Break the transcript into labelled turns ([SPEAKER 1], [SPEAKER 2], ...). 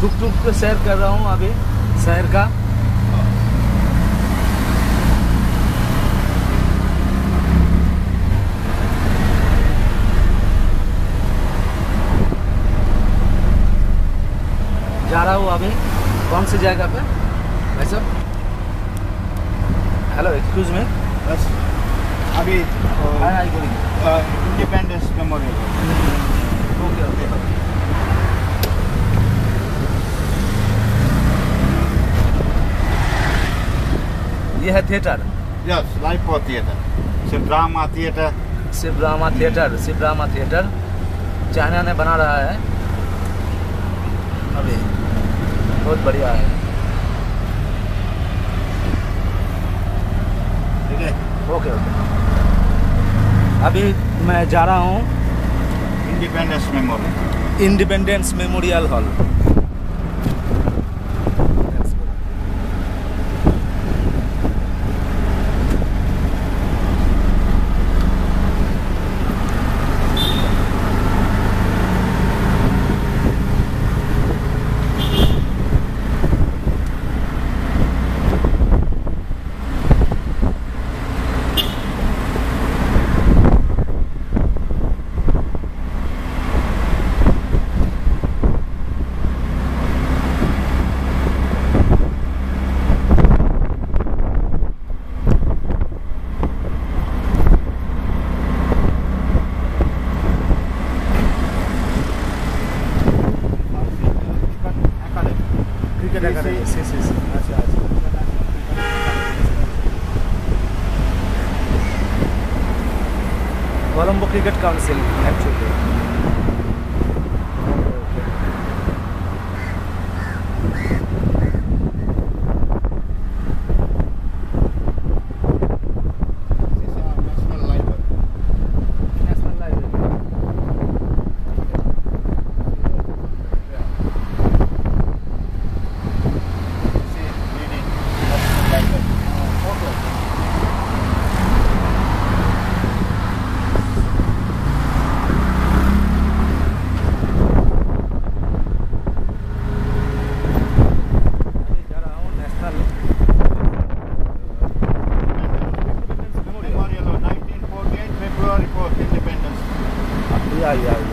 [SPEAKER 1] टुक टुक पे सैर कर रहा हूँ अभी शहर का। जा रहा हूँ अभी कौन सी जगह पे? भाई साहब। हेलो एक्सक्यूज में
[SPEAKER 2] बस अभी इंडिपेंडेंस मेमोरियल
[SPEAKER 1] ओके ओके। है theatre
[SPEAKER 2] yes life for theatre सिर्फ़ drama theatre
[SPEAKER 1] Shiv Rama theatre Shiv Rama theatre China ने बना रहा है अभी बहुत बढ़िया है
[SPEAKER 2] ठीक है?
[SPEAKER 1] ओके ओके अभी मैं जा रहा हूँ
[SPEAKER 2] Independence Memorial
[SPEAKER 1] Independence Memorial Hall cricket academy see see see अच्छा अच्छा. Colombo cricket council actually ay, ay.